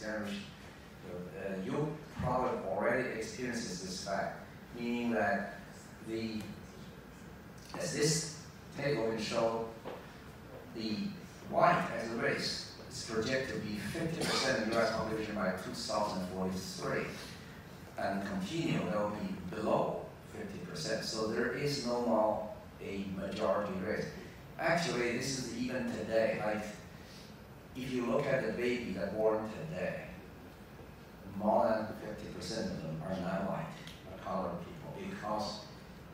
generation. Uh, you probably already experienced this fact, meaning that the, as this table will show, the white as a race is projected to be 50% of the US population by 2043, and continue, that will be below 50%. So there is no more a majority race. Actually, this is even today, like, if you look at the baby that born today, more than 50% of them are non-white, are colored people, because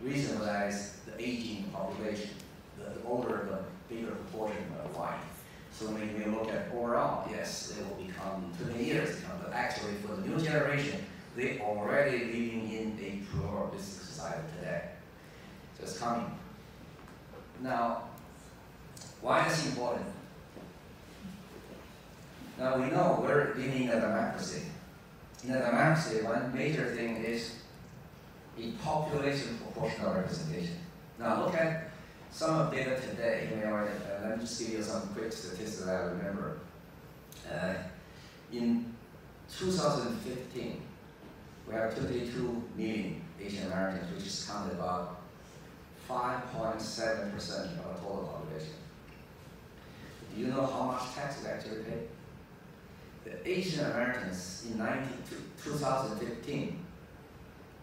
reason lies the aging population. The, the older, the bigger proportion are white. So when we look at overall, yes, they will become 20 years, but actually for the new generation, they already living in a pluralistic society today. So it's coming. Now, why is it important? Now we know we're living in a democracy. In a democracy, one major thing is the population proportional representation. Now look at some of the data today. You know, uh, let me just give you some quick statistics that I remember. Uh, in 2015, we have 22 million Asian Americans, which is counted about 5.7% of our total population. Do you know how much tax we actually pay? Asian Americans in 19, 2015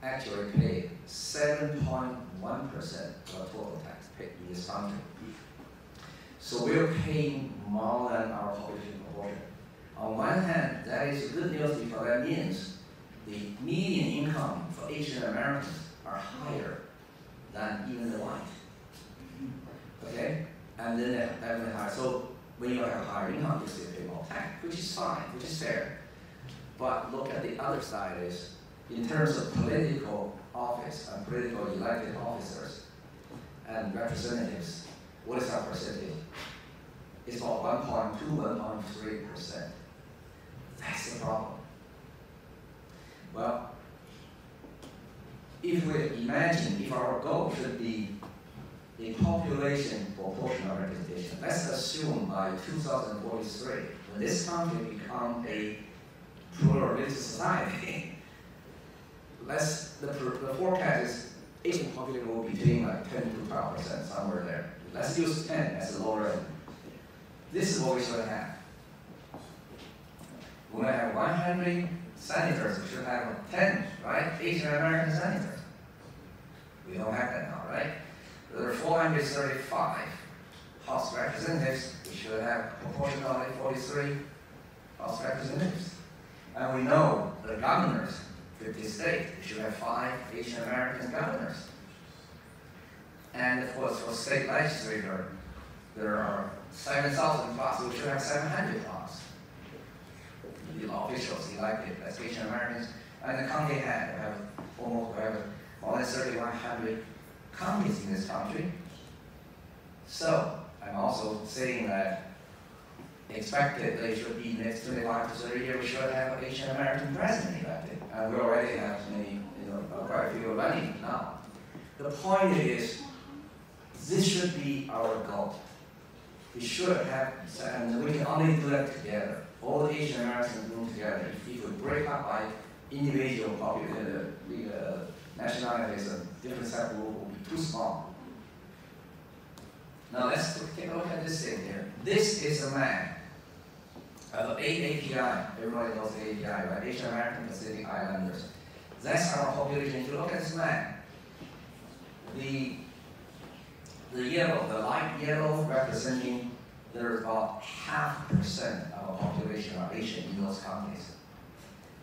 actually paid 7.1% of total tax paid in this country. So we're paying more than our population proportion. On one hand, that is good news because that means the median income for Asian Americans are higher than even the white. Okay? And then they have higher. So when you have a higher income, you still pay more tax, which is fine, which is fair. But look at the other side is, in terms of political office and political elected officers and representatives, what is our percentage? It's about 1.2, 1.3%. That's the problem. Well, if we imagine if our goal should be a population proportional representation, let's assume by 2043, when this country become a pluralistic society, let's, the, the forecast is Asian population will be between like 10 to 12 percent, somewhere there. Let's use 10 as a lower end. This is what we should have. When I have 100 senators, we should have 10, right? Asian American senators. We don't have that now, right? There are 435 House representatives. We should have proportionally 43 House representatives. And we know the governors, 50 states, should have five Asian American governors. And of course, for state legislature, there are 7,000 plus, we should have 700 plus. The officials elected as Asian Americans, and the county head have almost have more than 3,100 counties in this country. So, I'm also saying that expected they should be next 25 to 30 years, we should have an Asian American president elected. And we already have many, you know, quite a few running now. The point is, this should be our goal. We should have, and we can only do that together. All the Asian Americans doing together. If we break up by individual population, uh, uh, nationalities different be too small. Now let's take a look at this thing here. This is a map of AAPI. Everybody knows AAPI, right? Asian American Pacific Islanders. That's our population. If you look at this map, the the yellow, the light yellow representing there's about half percent of our population are Asian in those countries.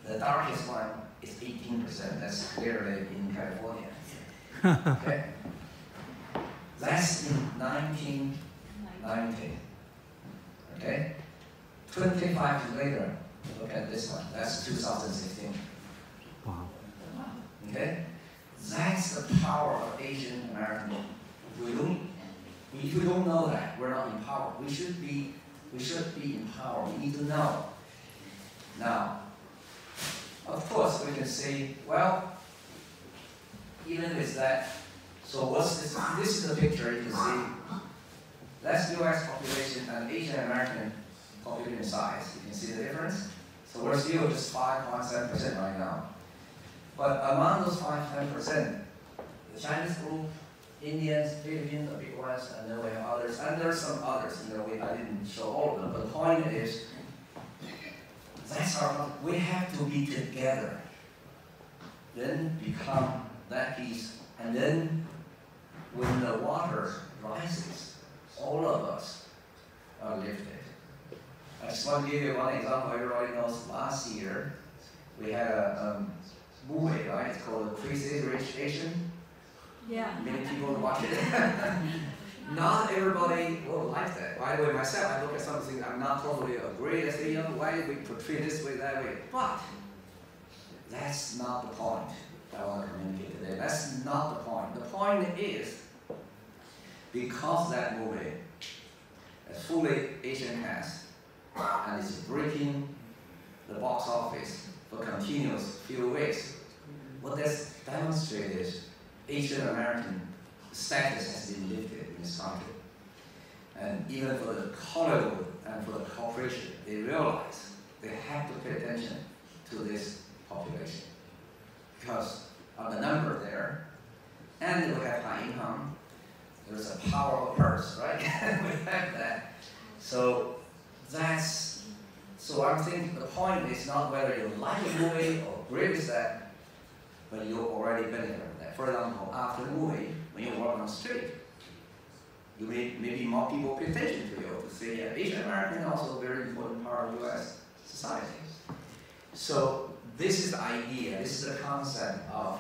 The darkest one is 18%. That's clearly in California. Okay. That's in 1990. Okay? 25 years later, look at this one. That's 2016. Wow. Okay? That's the power of Asian American. We don't, if we don't know that, we're not empowered. We should be, we should be empowered. We need to know. Now, of course, we can say, well, even with that, so what's this? This is the picture you can see. That's U.S. population and Asian American population size. You can see the difference. So we're still just 5.7% right now. But among those 5 10%, the Chinese group, Indians, Philippines, the big ones, and then we have others, and there's some others, you know, we, I didn't show all of them, but the point is, that's our, we have to be together. Then become that peace, and then when the water rises, all of us are lifted. I just want to give you one example. Everybody knows last year we had a um, movie, right? It's called Crazy Rich Asian. Yeah. Many people watch it. not everybody will like that. By the way, myself, I look at something I'm not totally agree. I say, you know, why we portray this way, that way? But that's not the point I want to communicate today. That's not the point. The point is because that movie is fully Asian cast and is breaking the box office for continuous few weeks. What that's demonstrated is Asian American status has been lifted in this country. And even for the Hollywood and for the corporation, they realize they have to pay attention to this population. Because of the number there, and they will have high income, there's a power of purse, right? we have that. So that's so I'm thinking the point is not whether you like a movie or agree with that, but you're already benefit from that. For example, after the movie, when you walk on the street, you may maybe more people pay attention to you to say yeah, Asian American is also a very important part of US society. So this is the idea, this is the concept of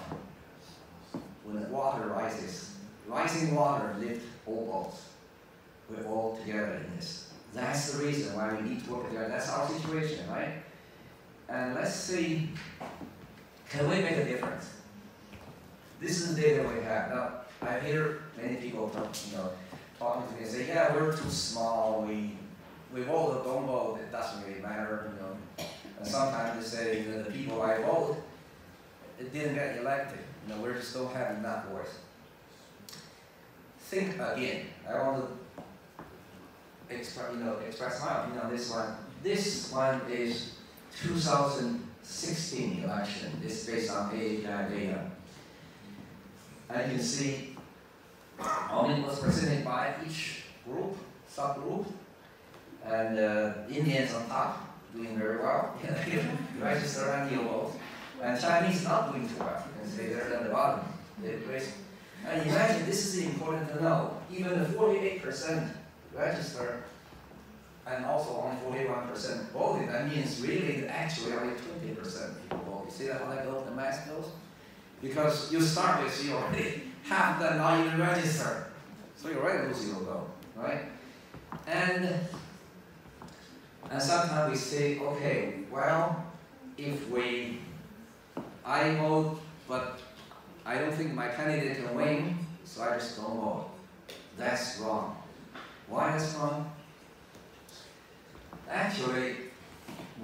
when the water rises, rising water lifts all boats. We're all together in this. That's the reason why we need to work together. That's our situation, right? And let's see, can we make a difference? This is the data we have. Now, I hear many people talk, you know, talking to me and say, yeah, we're too small, we, we vote or don't vote, it doesn't really matter, you know. And sometimes they say, you know, the people I vote, it didn't get elected. You know, we just don't have enough voice. Think again. I want to express, you know, express my opinion on this one. This one is 2016 election. It's based on AAPI data. And you can see many was presented by each group, subgroup, and uh, Indians on top doing very well. And deal vote. And Chinese not doing too well. See they're at the bottom. And imagine this is important to know. Even the 48% register and also only 41% voted, that means really actually only 20% people vote. See that how that goes, the math goes? Because you start with you already have that not even register. So you're already lose your vote, right? And and sometimes we say, okay, well, if we I vote, but I don't think my candidate can win, so I just don't vote. That's wrong. Why is wrong? Actually,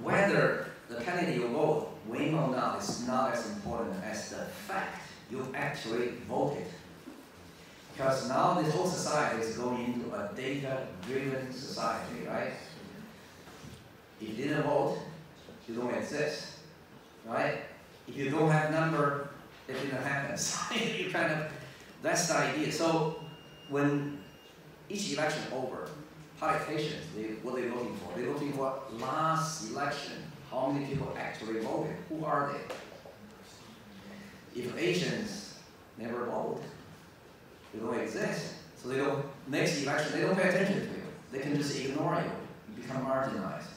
whether the candidate you vote win or not is not as important as the fact you actually voted. Because now the whole society is going into a data-driven society, right? If you didn't vote, you don't exist, right? If you don't have number, it didn't happen. So you kind of, that's the idea. So when each election over, politicians, they, what are they looking for? They're looking for last election. How many people actually voted? Who are they? If Asians never vote, they don't exist. So they don't, next election, they don't pay attention to you. They can just ignore you. You become marginalized.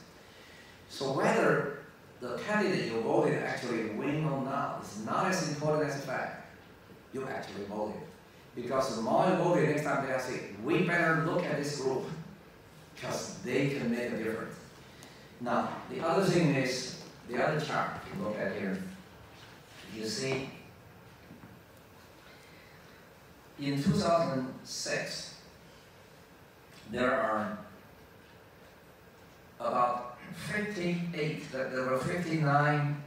So whether the candidate you voted actually win or not is not as important as the fact you actually voted. Because the more you voted, next time they'll say, we better look at this group because they can make a difference. Now, the other thing is, the other chart you look at here, you see, in 2006, there are about 58, there were 59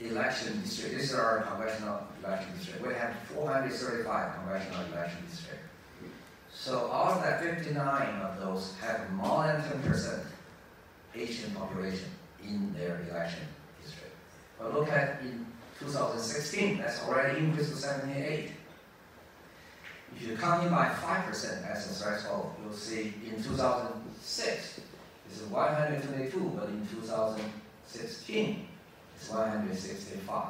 election districts. Are our congressional election districts. We have 435 congressional election districts. So out of that 59 of those have more than 10% Asian population in their election district. But look at in 2016, that's already increased to 78. If you count it by 5% as a threshold, you'll see in 2006, it's 122, but in 2016, it's 165.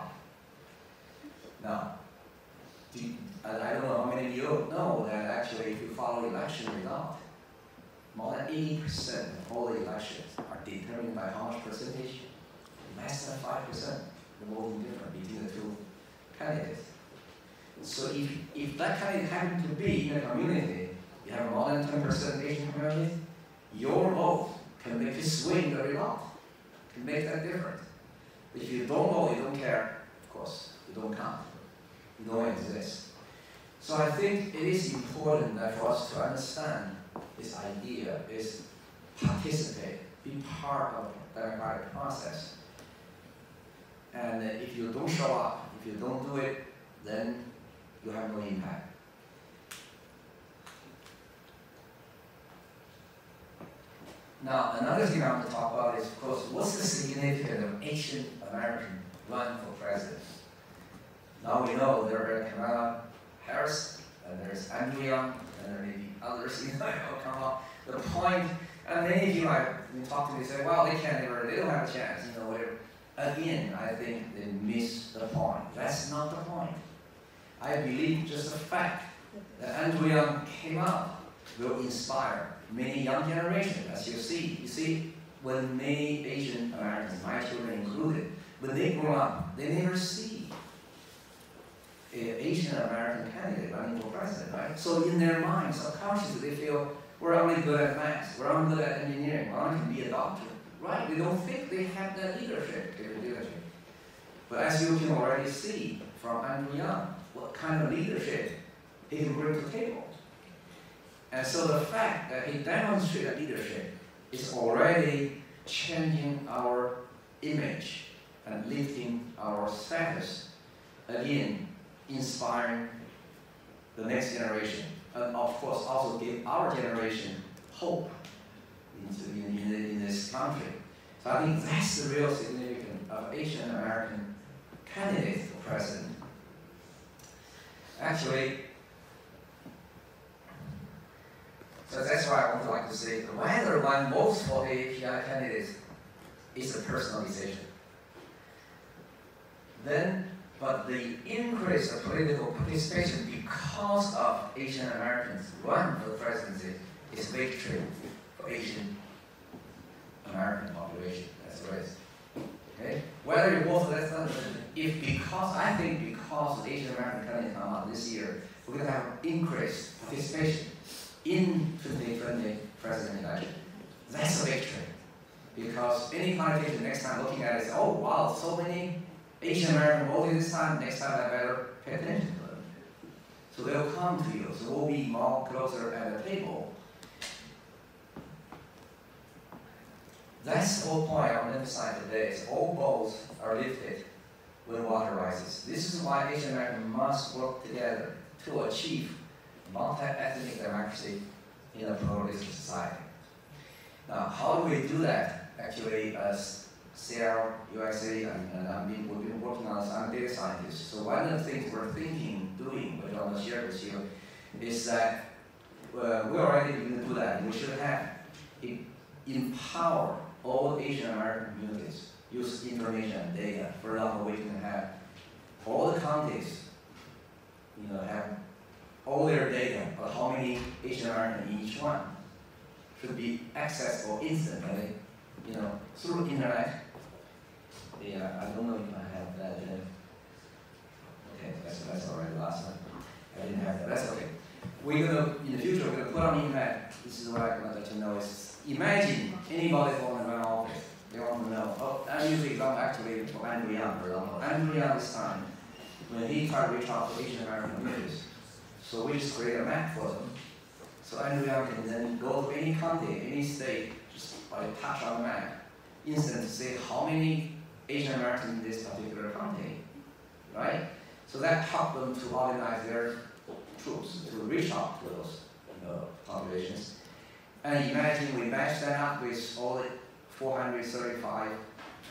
Now, do you, I don't know how many of you know that actually if you follow election result, more than 80% of all elections are determined by how much percentage? Less than 5%, the voting difference between the two candidates. So if, if that candidate happen to be in a community, you have more than 10% Asian community, your vote can make you swing very result, can make that difference. But If you don't know, you don't care, of course, you don't count, you don't exist. So I think it is important that for us to understand this idea is participate, be part of the democratic process. And if you don't show up, if you don't do it, then you have no impact. Now, another thing I want to talk about is, of course, what's the significance of Asian American run for president? Now we know there are Kamala Harris, and there's Andrew Yang, and there may be others you know come up. The point, and many of you might talk to me say, well, they can't ever, they don't have a chance, you know, whatever. Again, I think they miss the point. That's not the point. I believe just the fact that Andrew Yang came out will inspire many young generations, as you see. You see, when many Asian Americans, my children included, when they grow up, they never see an Asian American candidate running for president, right? So in their minds, subconsciously, they feel we're only good at math, we're only good at engineering, we're only be a doctor, right? They don't think they have that leadership capability. But as you can already see from Andrew Yang, what kind of leadership he can bring to the table. And so the fact that he demonstrated leadership is already changing our image and lifting our status, again, inspiring the next generation, and of course also give our generation hope in, in, in this country. So I think that's the real significance of Asian American candidates for president. Actually, so that's why I would like to say whether one votes for AAPI candidates is a personalization. Then, but the increase of political participation because of Asian Americans run for the presidency is victory for Asian American population. That's is. Okay? Whether you vote for that, if because I think because Asian American candidates come out this year, we're going to have increased participation in 2020 president election. That's a victory. Because any politician next time looking at it oh wow, so many Asian American voted this time, next time I better pay attention to them. So they'll come to you, so we'll be more closer at the table. That's the whole point I want to emphasize today, is all boats are lifted when water rises. This is why Asian Americans must work together to achieve multi-ethnic democracy in a pluralistic society. Now, how do we do that? Actually, as CL, USA, and, and I mean, we've been working on some data scientists. So one of the things we're thinking, doing, which I want to share with you, is that uh, we already to do that. We should have empower all Asian American communities use information data. For example, we can have all the counties, you know, have all their data but how many Asian American in each one should be accessible instantly, you know, through internet. Yeah, I don't know if I have that. Uh, okay, that's, that's already the last one. I didn't have that. That's okay. We're gonna in the future we're gonna put on internet. This is what I want to know is imagine anybody from my office they want to know. Oh, I'm using example actually for Andrew example. Andrew Yang this time, when he tried to reach out to Asian American communities, so we just create a map for them. So anyone can then go to any county, any state, just by touch on the map, instantly say how many Asian Americans in this particular county, right? So that helped them to organize their troops to reach out to those you know, populations. And imagine we match that up with all the 435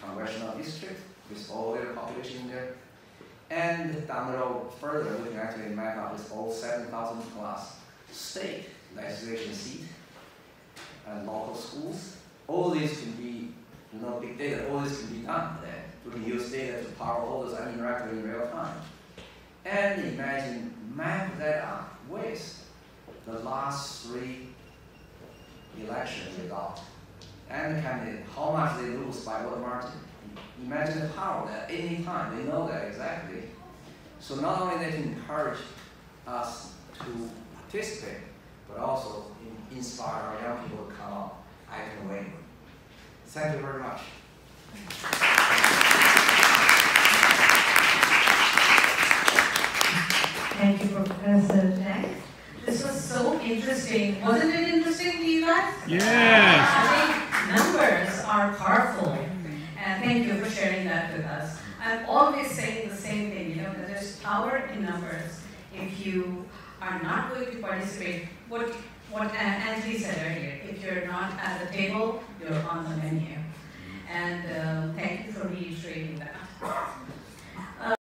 congressional districts, with all their population there. And down the road further, we can actually map out this whole seven thousand plus state legislation seat and local schools. All these can be, you know, big data, all this can be done then. We can use data to power all those and interact in real time. And imagine map that out with the last three election result and candidate, how much they lose by what margin. Imagine the power that any time, they know that exactly. So not only they can encourage us to participate, but also inspire our young people to come up. I can win. Thank you very much. Thank you, Professor Zhang. This was so interesting. Wasn't it interesting to you guys? Yes. I think numbers are powerful. And thank you for sharing that with us. I'm always saying the same thing, you know, that there's power in numbers. If you not going to participate, what, what Anthony said earlier, if you're not at the table, you're on the menu. And um, thank you for reiterating that.